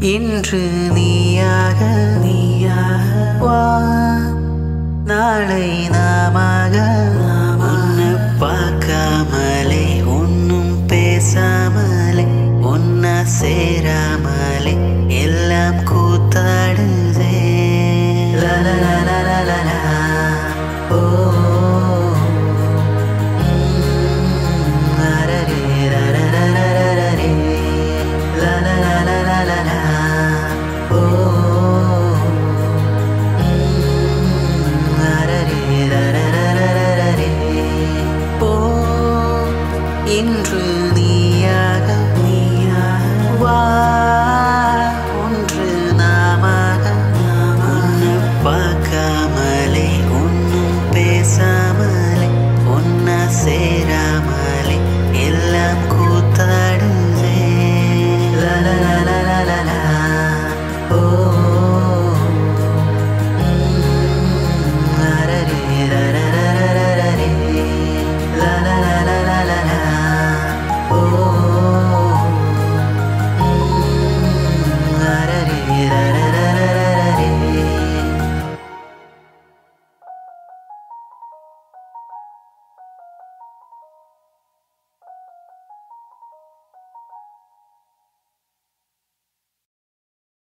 இன்று நீயாக நீயாக வா. நாளை நாமாக உன்னை பார்க்காமலே ஒன்னும் பேசாமலே ஒன்னா சேராமலே எல்லாம் கூட பேசாமலே ஒன்னா சேராமலே எல்லாம்